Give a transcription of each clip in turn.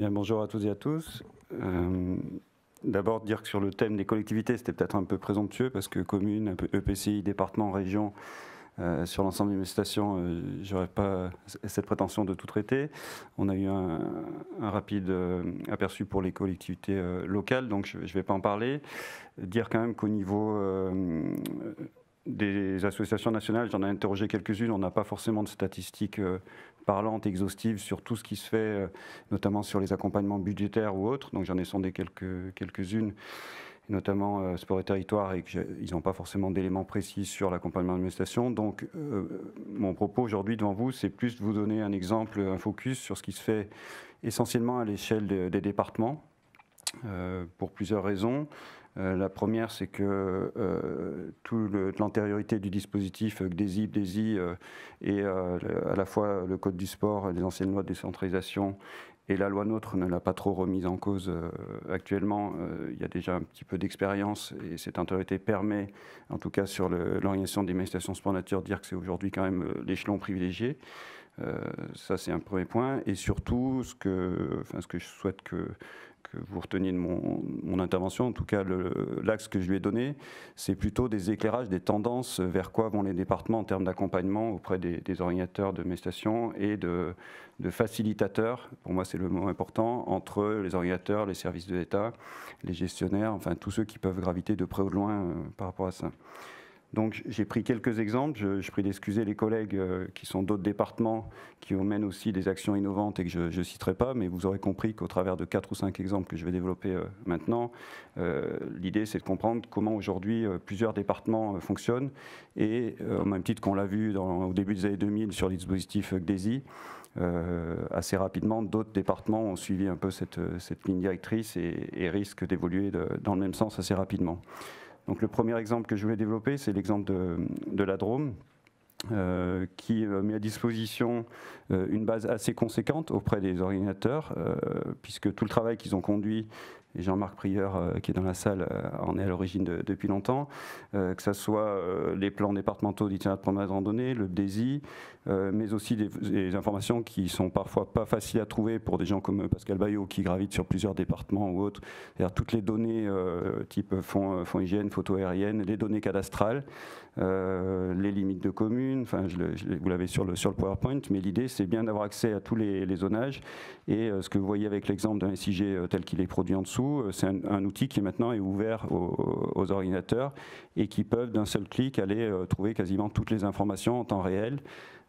Bien, bonjour à tous et à tous. Euh, d'abord, dire que sur le thème des collectivités, c'était peut-être un peu présomptueux parce que communes, EPCI, département, région, euh, sur l'ensemble des manifestations, euh, je n'aurais pas cette prétention de tout traiter. On a eu un, rapide aperçu pour les collectivités locales, donc je ne vais pas en parler. Dire quand même qu'au niveau des associations nationales, j'en ai interrogé quelques-unes, on n'a pas forcément de statistiques parlante, exhaustive sur tout ce qui se fait, euh, notamment sur les accompagnements budgétaires ou autres. Donc j'en ai sondé quelques, quelques-unes, notamment euh, Sport et Territoire, et qu'ils n'ont pas forcément d'éléments précis sur l'accompagnement d'administration. Donc euh, mon propos aujourd'hui devant vous, c'est plus de vous donner un exemple, un focus sur ce qui se fait essentiellement à l'échelle des départements, pour plusieurs raisons. Euh, la première, c'est que euh, toute l'antériorité du dispositif GDESI, euh, et à la fois le Code du sport, les anciennes lois de décentralisation et la loi NOTRe ne l'a pas trop remise en cause actuellement. il y a déjà un petit peu d'expérience et cette antériorité permet, en tout cas sur l'organisation des manifestations sport nature, dire que c'est aujourd'hui quand même l'échelon privilégié. Ça, c'est un premier point. Et surtout, ce que, enfin, ce que je souhaite que, que vous reteniez de mon, intervention, en tout cas l'axe que je lui ai donné, c'est plutôt des éclairages, des tendances vers quoi vont les départements en termes d'accompagnement auprès des, ordinateurs de mes stations et de, facilitateurs, pour moi c'est le mot important, entre les ordinateurs, les services de l'État, les gestionnaires, enfin tous ceux qui peuvent graviter de près ou de loin euh, par rapport à ça. Donc j'ai pris quelques exemples, je, prie d'excuser les collègues euh, qui sont d'autres départements qui mènent aussi des actions innovantes et que je ne citerai pas, mais vous aurez compris qu'au travers de quatre ou cinq exemples que je vais développer euh, maintenant, euh, l'idée c'est de comprendre comment aujourd'hui plusieurs départements fonctionnent et au même titre qu'on l'a vu au début des années 2000 sur les dispositifs GDESI, assez rapidement, d'autres départements ont suivi un peu cette, ligne directrice et risquent d'évoluer dans le même sens assez rapidement. Donc le premier exemple que je voulais développer, c'est l'exemple de, la Drôme. Euh, qui euh, met à disposition euh, une base assez conséquente auprès des ordinateurs, puisque tout le travail qu'ils ont conduit et Jean-Marc Prieur, qui est dans la salle, en est à l'origine depuis longtemps, que ce soit les plans départementaux d'itinéraire de promenade randonnée, le DESI, mais aussi des, informations qui sont parfois pas faciles à trouver pour des gens comme Pascal Bayot, qui gravitent sur plusieurs départements ou autres. C'est-à-dire toutes les données type fonds, fonds hygiène, photo aérienne, les données cadastrales, les limites de communes, vous l'avez sur le, PowerPoint, mais l'idée c'est bien d'avoir accès à tous les, zonages. Et ce que vous voyez avec l'exemple d'un SIG tel qu'il est produit en dessous, euh, c'est un, outil qui maintenant est ouvert aux, ordinateurs et qui peuvent d'un seul clic aller euh, trouver quasiment toutes les informations en temps réel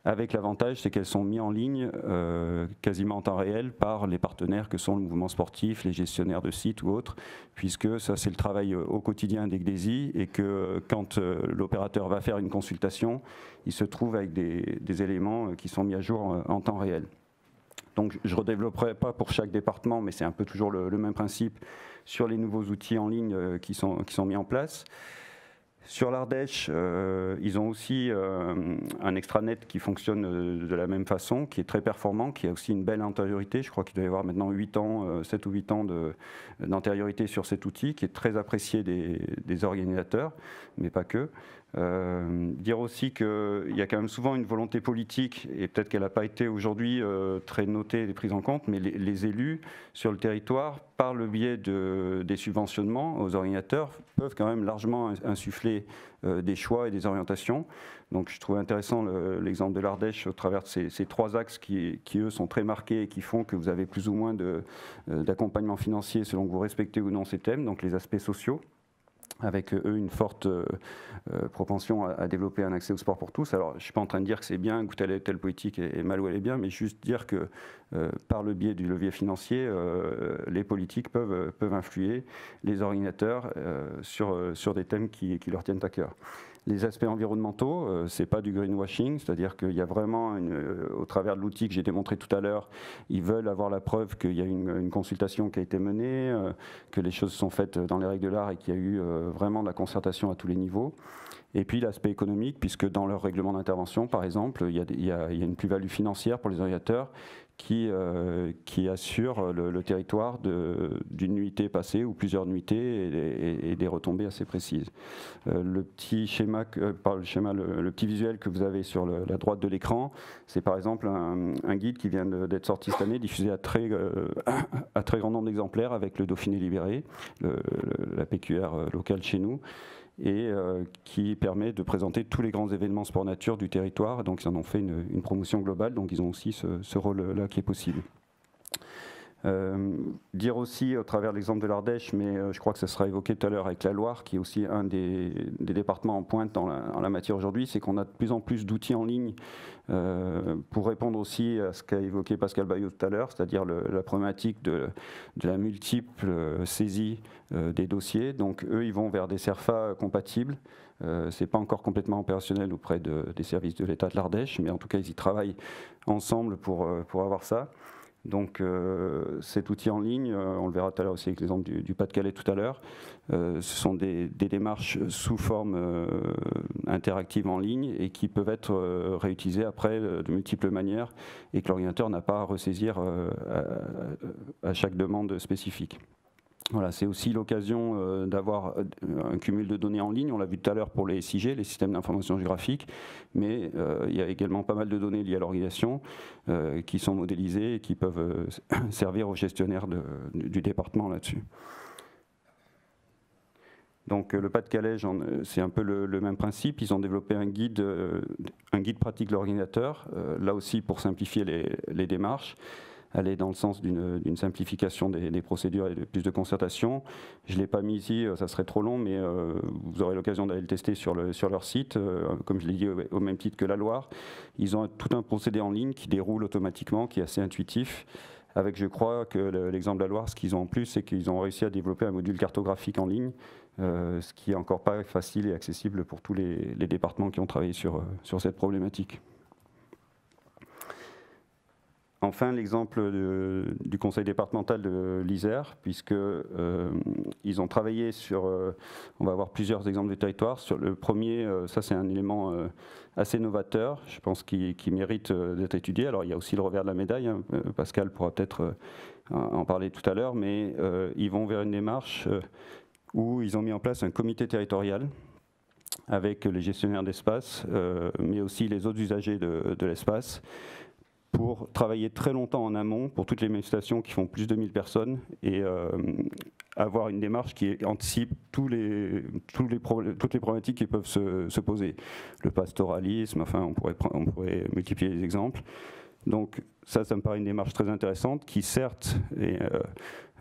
avec l'avantage, c'est qu'elles sont mises en ligne euh, quasiment en temps réel par les partenaires que sont le mouvement sportif, les gestionnaires de sites ou autres, puisque ça c'est le travail au quotidien d'Egdesi et que quand l'opérateur va faire une consultation, il se trouve avec des, éléments qui sont mis à jour en temps réel. Donc je ne redévelopperai pas pour chaque département, mais c'est un peu toujours le, même principe sur les nouveaux outils en ligne euh, qui sont mis en place. Sur l'Ardèche, euh, ils ont aussi euh, un extranet qui fonctionne de la même façon, qui est très performant, qui a aussi une belle antériorité. Je crois qu'il doit y avoir maintenant 8 ans, 7 ou 8 ans d'antériorité sur cet outil, qui est très apprécié des organisateurs, mais pas que. Euh, dire aussi qu'il y a quand même souvent une volonté politique, et peut-être qu'elle n'a pas été aujourd'hui euh, très notée et prise en compte, mais les, élus sur le territoire, par le biais de, des subventionnements aux ordinateurs, peuvent quand même largement insuffler euh, des choix et des orientations. Donc je trouve intéressant l'exemple de l'Ardèche au travers de ces, trois axes qui, eux, sont très marqués et qui font que vous avez plus ou moins d'accompagnement financier selon que vous respectez ou non ces thèmes, donc les aspects sociaux avec eux une forte euh, euh, propension à, développer un accès au sport pour tous. Alors, je ne suis pas en train de dire que c'est bien, que telle, politique est, mal ou elle est bien, mais juste dire que euh, par le biais du levier financier, les politiques peuvent, peuvent influer les ordinateurs sur, sur des thèmes qui, qui leur tiennent à cœur. Les aspects environnementaux, euh, c'est pas du greenwashing, c'est-à-dire qu'il y a vraiment, euh, au travers de l'outil que j'ai démontré tout à l'heure, ils veulent avoir la preuve qu'il y a une, consultation qui a été menée, euh, que les choses sont faites dans les règles de l'art et qu'il y a eu vraiment de la concertation à tous les niveaux. Et puis l'aspect économique, puisque dans leur règlement d'intervention, par exemple, il y a, une plus-value financière pour les ordinateurs qui, euh, qui assure le, territoire d'une nuitée passée ou plusieurs nuitées et, des retombées assez précises. Euh, le petit schéma, par le, petit visuel que vous avez sur la droite de l'écran, c'est par exemple un, guide qui vient d'être sorti cette année, diffusé à très grand nombre d'exemplaires avec le Dauphiné libéré, la PQR locale chez nous et euh, qui permet de présenter tous les grands événements sport nature du territoire. Donc ils en ont fait une, promotion globale, donc ils ont aussi ce rôle-là qui est possible. Euh, dire aussi, au travers de l'exemple de l'Ardèche, mais euh, je crois que ça sera évoqué tout à l'heure avec la Loire, qui est aussi un des, départements en pointe dans la, matière aujourd'hui, c'est qu'on a de plus en plus d'outils en ligne euh, pour répondre aussi à ce qu'a évoqué Pascal Bayot tout à l'heure, c'est-à-dire la problématique de, la multiple saisie des dossiers. Donc eux, ils vont vers des CERFA compatibles. Euh, Ce n'est pas encore complètement opérationnel auprès des services de l'État de l'Ardèche, mais en tout cas, ils y travaillent ensemble pour, pour avoir ça. Donc euh, cet outil en ligne, euh, on le verra tout à l'heure aussi avec l'exemple du, Pas-de-Calais tout à l'heure, euh, ce sont des, démarches sous forme interactive en ligne et qui peuvent être réutilisées après de multiples manières et que l'ordinateur n'a pas à ressaisir à chaque demande spécifique. Voilà, c'est aussi l'occasion euh, d'avoir euh, un cumul de données en ligne. On l'a vu tout à l'heure pour les SIG, les systèmes d'information géographique, mais euh, il y a également pas mal de données liées à l'organisation qui sont modélisées et qui peuvent servir aux gestionnaires du département là-dessus. Donc le Pas-de-Calais, c'est un peu le, même principe. Ils ont développé un guide, un guide pratique de l'ordinateur, là aussi pour simplifier les démarches aller dans le sens d'une simplification des, procédures et de plus de concertation. Je ne l'ai pas mis ici, euh, ça serait trop long, mais euh, vous aurez l'occasion d'aller le tester sur, le, sur leur site, euh, comme je l'ai dit au, même titre que la Loire. Ils ont tout un procédé en ligne qui déroule automatiquement, qui est assez intuitif. Avec, je crois, que l'exemple de la Loire, ce qu'ils ont en plus, c'est qu'ils ont réussi à développer un module cartographique en ligne, ce qui est encore pas facile et accessible pour tous les, départements qui ont travaillé sur cette problématique. Enfin, l'exemple du conseil départemental de l'Isère, puisque euh, ils ont travaillé sur, euh, on va avoir plusieurs exemples de territoires. Sur le premier, euh, ça c'est un élément assez novateur, je pense qui, mérite d'être étudié. Alors il y a aussi le revers de la médaille, hein. Pascal pourra peut-être en parler tout à l'heure, mais ils vont vers une démarche où ils ont mis en place un comité territorial avec les gestionnaires d'espace, mais aussi les autres usagers de l'espace pour travailler très longtemps en amont pour toutes les manifestations qui font plus de 1000 personnes et euh, avoir une démarche qui anticipe tous les, tous les toutes les problématiques qui peuvent se, poser. Le pastoralisme, enfin on pourrait, on pourrait multiplier les exemples. Donc ça, ça me paraît une démarche très intéressante qui certes est, euh,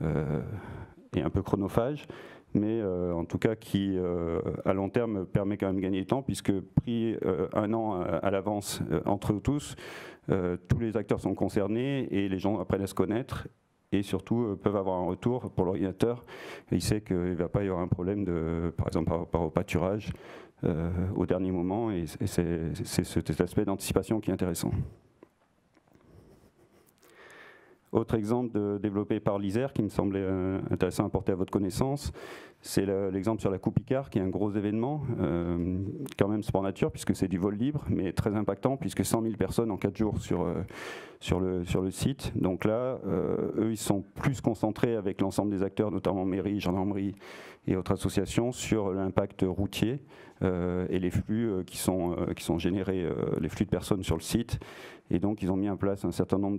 euh, est un peu chronophage, mais en tout cas qui, à long terme, permet quand même de gagner du temps, puisque pris un an à, l'avance entre tous, euh, tous les acteurs sont concernés et les gens apprennent à se connaître et surtout euh, peuvent avoir un retour pour l'ordinateur. Il sait qu'il ne va pas y avoir un problème, par exemple, par rapport au pâturage euh, au dernier moment et c'est cet aspect d'anticipation qui est intéressant. Autre exemple développé par l'ISER qui me semblait euh, intéressant à porter à votre connaissance, c'est l'exemple sur la Coupe Picard, qui est un gros événement, euh, quand même sport nature, puisque c'est du vol libre, mais très impactant, puisque 100 000 personnes en 4 jours sur, euh, sur, le, site. Donc là, eux, ils sont plus concentrés avec l'ensemble des acteurs, notamment mairie, gendarmerie et autres associations, sur l'impact routier et les flux qui sont générés, les flux de personnes sur le site. Et donc, ils ont mis en place un certain nombre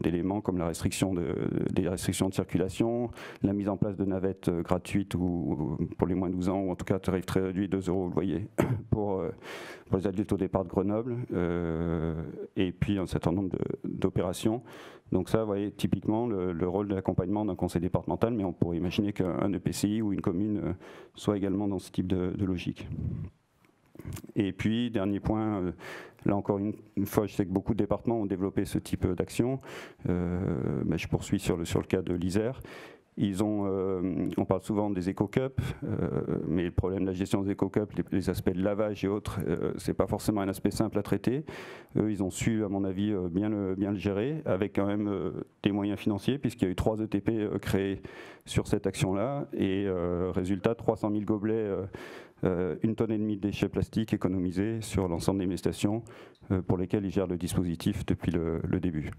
d'éléments comme la restriction de, des restrictions de circulation, la mise en place de navettes euh, gratuites ou, pour les moins de 12 ans, ou en tout cas tarif très réduit, 2 euros, vous voyez, pour, euh, pour, les adultes au départ de Grenoble, euh, et puis un certain nombre d'opérations. Donc ça, vous voyez, typiquement, le, rôle de l'accompagnement d'un conseil départemental, mais on pourrait imaginer qu'un EPCI ou une commune soit également dans ce type de logique. Et puis, dernier point, euh, là encore une, fois, je sais que beaucoup de départements ont développé ce type d'action. Euh, mais je poursuis sur le, sur le cas de l'Isère. Ils ont, euh, on parle souvent des éco-cups, mais le problème de la gestion des éco-cups, les, aspects de lavage et autres, ce n'est pas forcément un aspect simple à traiter. Eux, ils ont su, à mon avis, bien, le, bien le gérer, avec quand même des moyens financiers, puisqu'il y a eu trois ETP créés sur cette action-là, et résultat, 300 000 gobelets une tonne et demie de déchets plastiques économisés sur l'ensemble des stations euh, pour lesquelles ils gèrent le dispositif depuis le, début.